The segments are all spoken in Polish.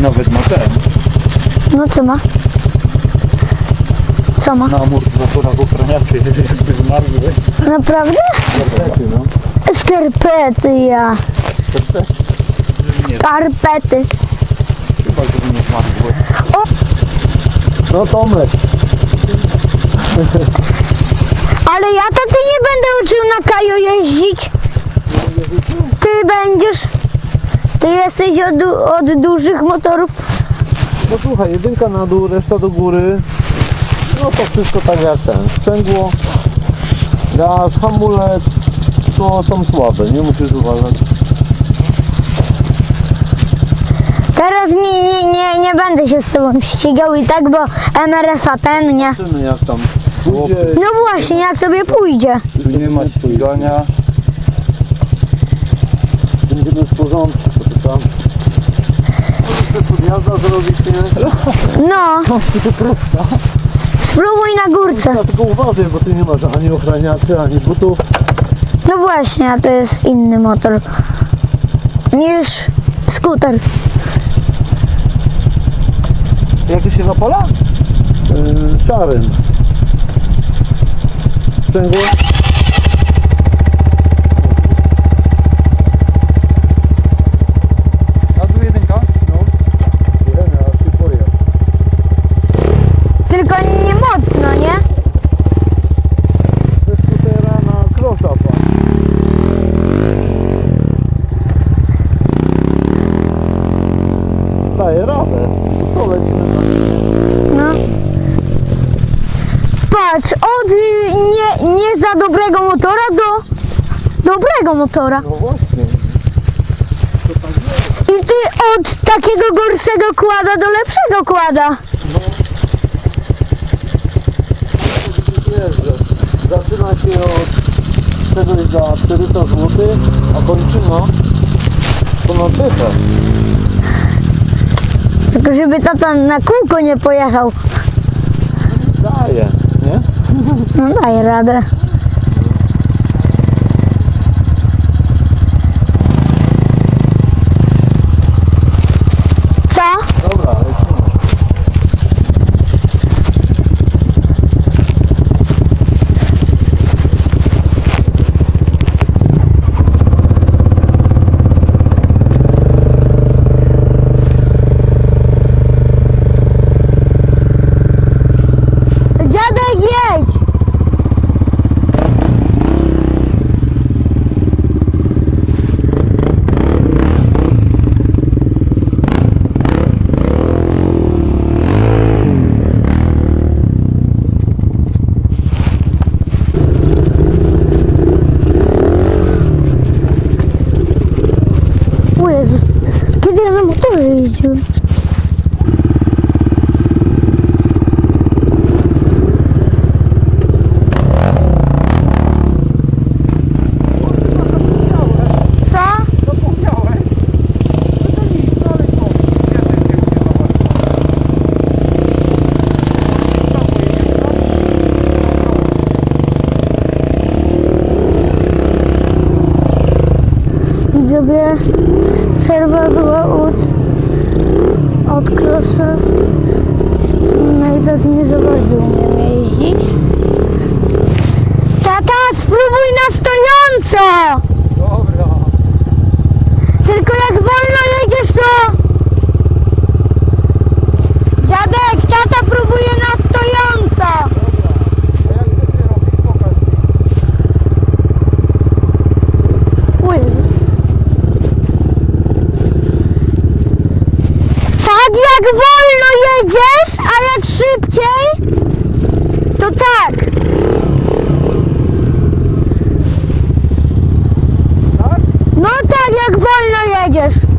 nawet ma ten No co ma? Co ma? na amortyzatorach ochraniaczy, jakby zmarły. Naprawdę? Skarpety, no. Skarpety ja. Skarpety. Chyba żeby nie zmarły. No Tomek, Ale ja taty nie będę uczył na Kaju jeździć. Ty będziesz. Ty jesteś od, od dużych motorów. no słuchaj, jedynka na dół, reszta do góry. No to wszystko tak jak ten. Sprzęgło, gaz, hamulec, to są słabe, nie musisz uważać. Teraz nie, nie, nie, nie będę się z tobą ścigał i tak, bo MRF-a ten nie. Zobaczymy jak tam pójdzie. No właśnie, jak tobie pójdzie. Tu nie ma ścigania. Będziemy w porządku. Podjazda zrobić, nie? No, To prosta. spróbuj na górce. Tylko uważaj, bo ty nie masz ani ochraniaczy, ani butów. No właśnie, a to jest inny motor niż skuter. Jak to się zapala? Yy, czarem. Sprzęgło. A tu jedynka? No. Jeden, a trzy pojazd. Tylko nie mocno, nie? Ze skutera na crossa pan. Daje radę. To lecimy na No. Patrz, od y, nie, nie za dobrego motora do dobrego motora. No właśnie. To tak jest. I ty od takiego gorszego kłada do lepszego kłada. Wiesz, że zaczyna się od czegoś za 400 zł, a kończy no ponad dychę. Tylko żeby tata na kółko nie pojechał. Daje, nie? No daj radę. Co? Dobra, lecimy. Dziadek jedź! O Jezu, kiedy ja na motorze jeździłem? Co? Zapomniałeś? No to nic, no ale co? Jeden się nie zobaczy. Tam pojedziemy, Widzowie, przerwa była od, od krosy. No i tak nie za bardzo umiem jeździć. Tata, spróbuj na stojąco! Dobra. Tylko jak wolno jedziesz, to... Dziadek, tata próbuje na stojąco! A jak to się robi? Pokaż mi. O Jezu. Tak jak wolno jedziesz, a jak szybciej, to tak. No tak jak wolno jedziesz.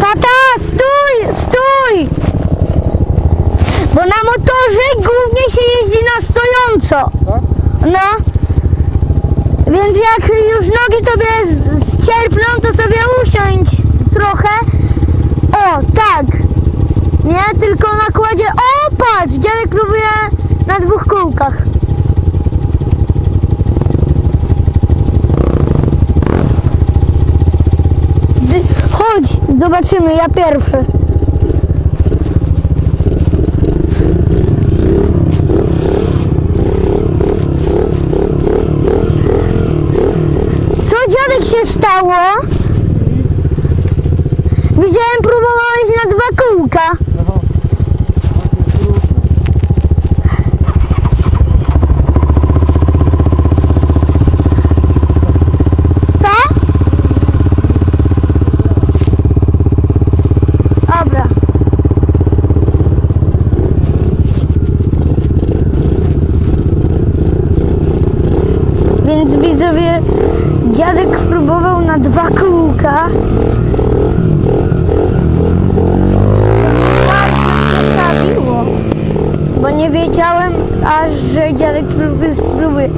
Tata, stój, stój! Bo na motorze głównie się jeździ na stojąco. Tak? No Więc jak już nogi tobie ścierpną, to sobie usiądź trochę. O, tak. Nie, tylko na kładzie. O, patrz, dziadek próbuje na dwóch kółkach. Chodź, zobaczymy, ja pierwszy. Dziadek się stało? Widziałem, próbowałeś na dwa kółka. No. Co? Dobra. Więc widzowie, dziadek próbował na dwa kółka. Zabiło, bo nie wiedziałem aż, że dziadek próbuje, spróbuje.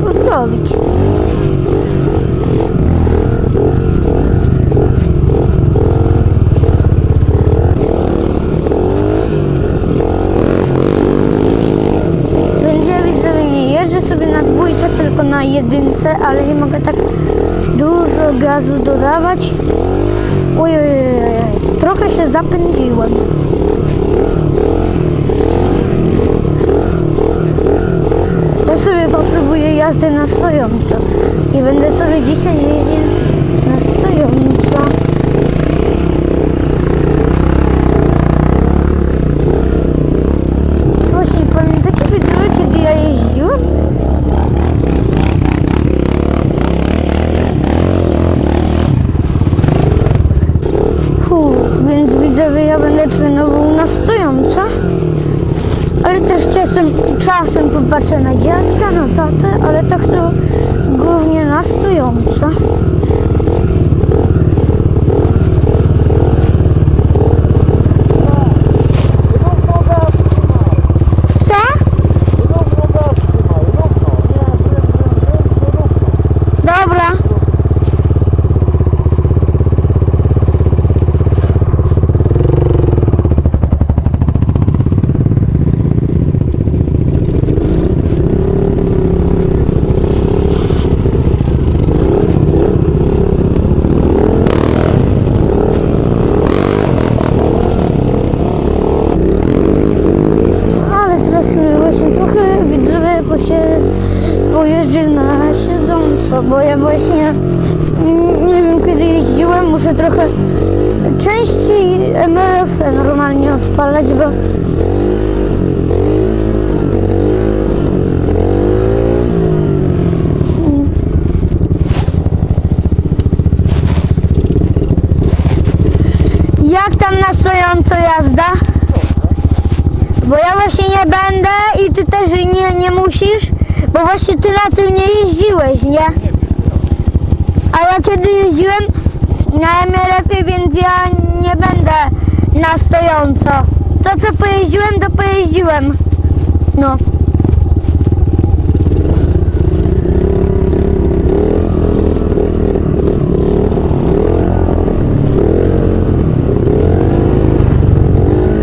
Więc ja widzowie nie jeżdżę sobie na dwójce, tylko na jedynce, ale nie mogę tak dużo dodawać. Oj, oj, oj. trochę się zapędziłem. Ja sobie popróbuję jazdy na stojąco i będę sobie dzisiaj jeździł na stojąco. Właśnie, pamiętacie widzowie, kiedy ja jeździłem? Fu, więc widzowie, ja będę trenował na stojąco. Ale też czasem, czasem popatrzę na dziadka, na tatę, ale tak to głównie na stojąco. Jedną nogę trzymaj. Co? Jedną nogę trzymaj. Równo. Nie, nie, nie, nie, nie równo. Dobra. Ale teraz sobie właśnie trochę widzowie bo się pojeżdżę na siedząco, bo ja właśnie mm, nie wiem kiedy jeździłem, muszę trochę częściej MRF normalnie odpalać, bo Jak tam na stojąco jazda? Bo ja właśnie nie będę i ty też nie, nie musisz, bo właśnie ty na tym nie jeździłeś, nie? A ja kiedy jeździłem na MRF-ie, więc ja nie będę na stojąco. To co pojeździłem, to pojeździłem. No.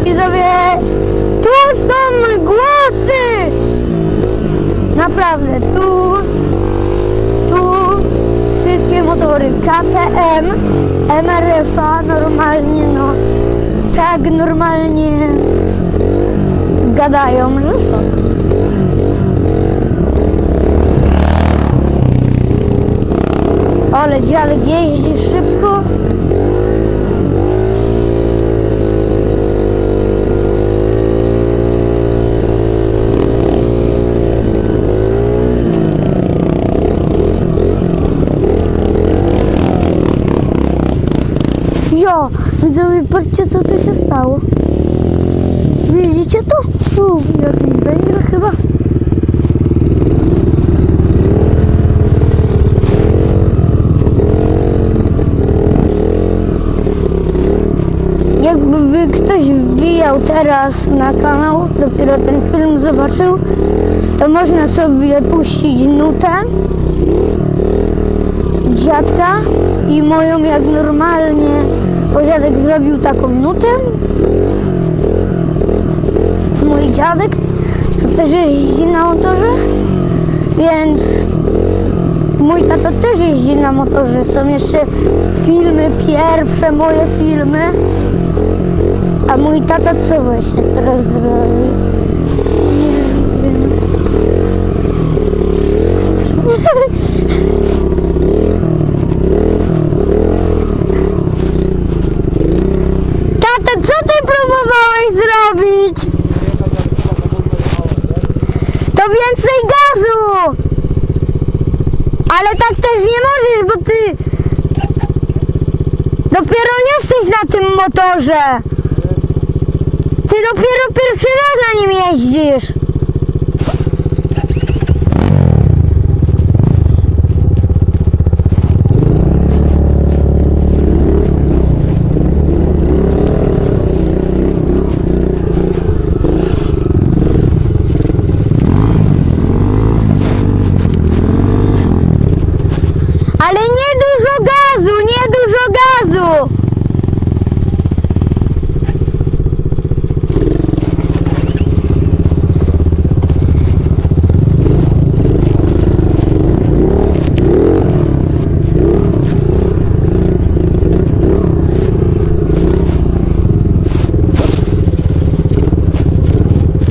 Widzowie, tu są głosy! Naprawdę, tu, tu wszystkie motory KTM, MRF-a normalnie, no, tak normalnie gadają, że są. Ale dziadek jeździ Jo, widzowie, patrzcie co tu się stało. Widzicie to? Tu, jakiś węgiel chyba. Jakby ktoś wbijał teraz na kanał, dopiero ten film zobaczył, to można sobie puścić nutę i moją jak normalnie, bo dziadek zrobił taką nutę. Mój dziadek to też jeździ na motorze, więc mój tata też jeździ na motorze. Są jeszcze filmy, pierwsze moje filmy. A mój tata co właśnie teraz zrobi? Nie wiem. Tata, co ty próbowałeś zrobić? To więcej gazu! Ale tak też nie możesz, bo ty dopiero jesteś na tym motorze. Ty dopiero pierwszy raz na nim jeździsz. Ale nie dużo gazu, nie dużo gazu.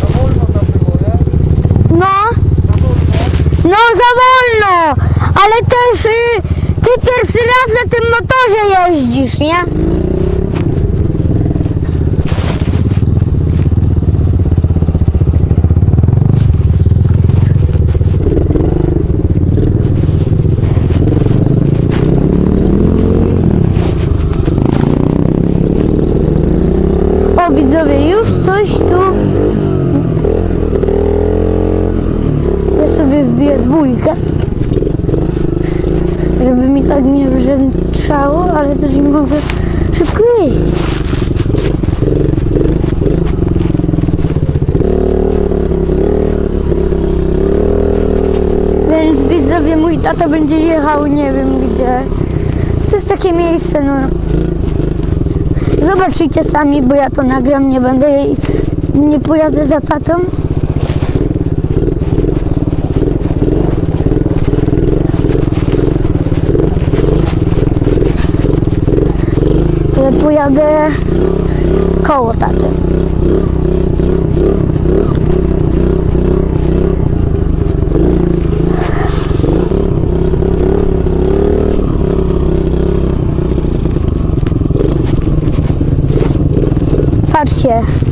Za wolno tam było, nie? No, Za wolno. no za wolno. Ale też y, ty pierwszy raz na tym motorze jeździsz, nie? O widzowie, już coś tu Ja dwójkę, żeby mi tak nie wrzętrzało, ale też nie mogę szybko jeździć. Więc widzowie, mój tata będzie jechał, nie wiem gdzie. To jest takie miejsce, no. Zobaczycie sami, bo ja to nagram, nie będę jej, nie pojadę za tatą. Pojadę koło taty. Patrzcie.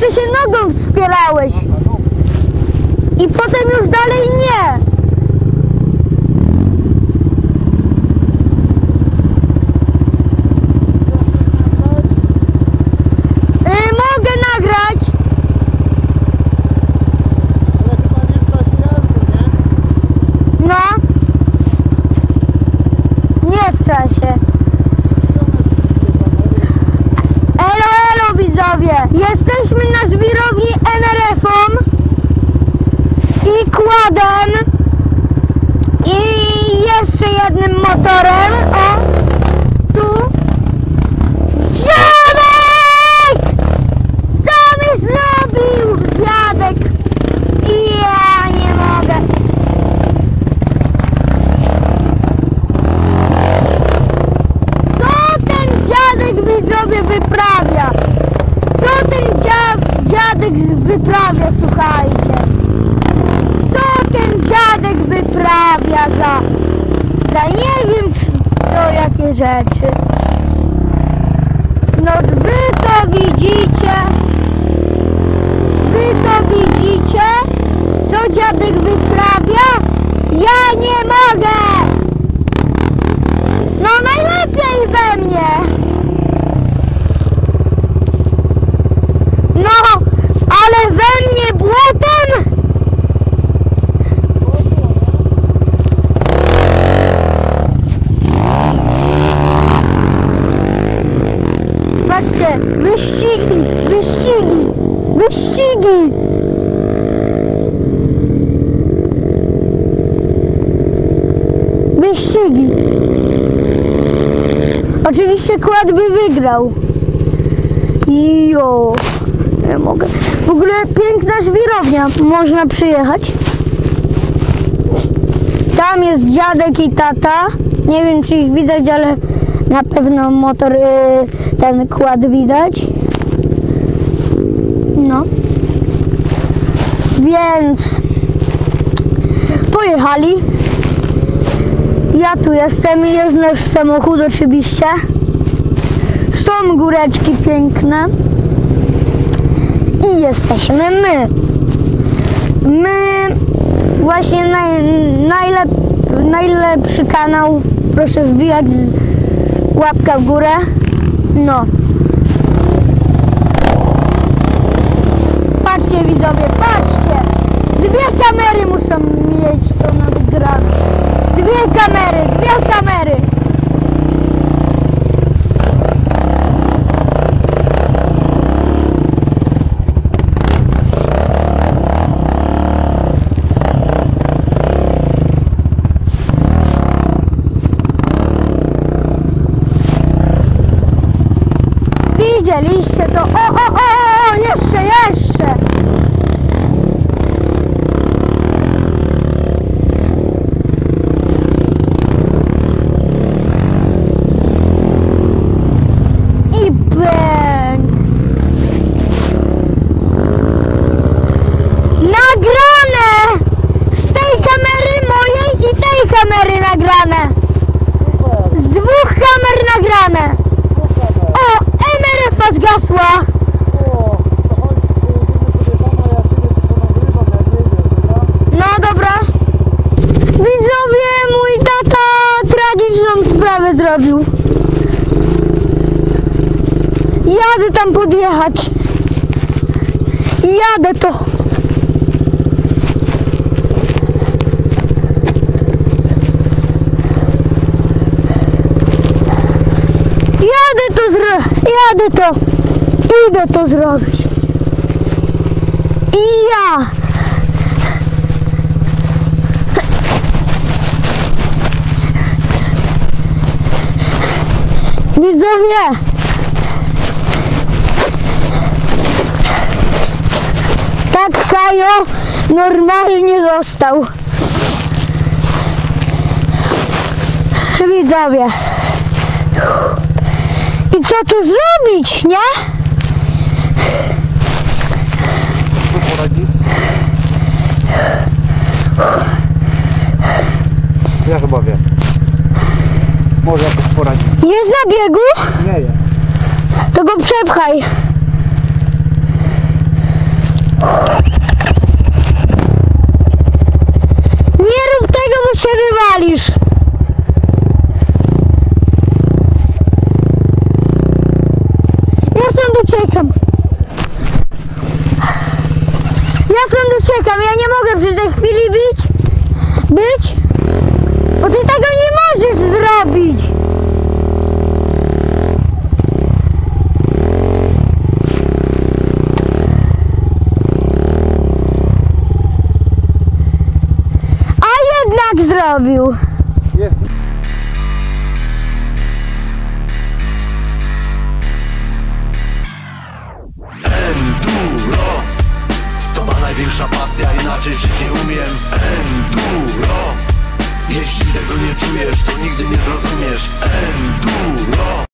Co się nogą wspierałeś. I potem już dalej nie. Y, mogę nagrać. Ale chyba nie w czasie jazdy, nie? No. Nie w czasie. Elo, elo widzowie! Jesteśmy na żwirowni NRF-om i kładem i jeszcze jednym motorem. O, tu. Dziadek! Co mi zrobił dziadek? Ja nie mogę. Co ten dziadek widzowie wyprawia? Co ten dzia dziadek wyprawia, słuchajcie? Co ten dziadek wyprawia za, za nie wiem czy- co, jakie rzeczy? No wy to widzicie? Wy to widzicie? Co dziadek wyprawia? Ja nie mogę! No najlepiej we mnie! No, ale we mnie błotem? Patrzcie, wyścigi, wyścigi, wyścigi! Wyścigi! Oczywiście kład by wygrał. Jo, nie mogę. W ogóle piękna żwirownia. Można przyjechać. Tam jest dziadek i tata. Nie wiem czy ich widać, ale na pewno motor, y, ten kład widać. No. Więc pojechali. Ja tu jestem i jest nasz samochód oczywiście. Są góreczki piękne. Jesteśmy my. My właśnie naj, najlep, najlepszy kanał. Proszę wbijać łapka w górę. No. Patrzcie widzowie, patrzcie. Dwie kamery muszą mieć to nagrane. Dwie kamery, dwie kamery. Widzieliście to? O, o, o, o, jeszcze, jeszcze. I bęk. Jadę tam podjechać. Jadę to. Jadę to zro... Jadę to. Idę to zrobić. I ja. Widzowie. Kajo normalnie został. Widzowie. I co tu zrobić, nie? Ja chyba wiem. Może jakoś poradzi. Jest na biegu? Nie jest. To go przepchaj. Nie rób tego, bo się wywalisz. Ja stąd uciekam. Ja stąd uciekam. Ja nie mogę przy tej chwili być. Być. Bo ty tego nie możesz zrobić. A jednak zrobił.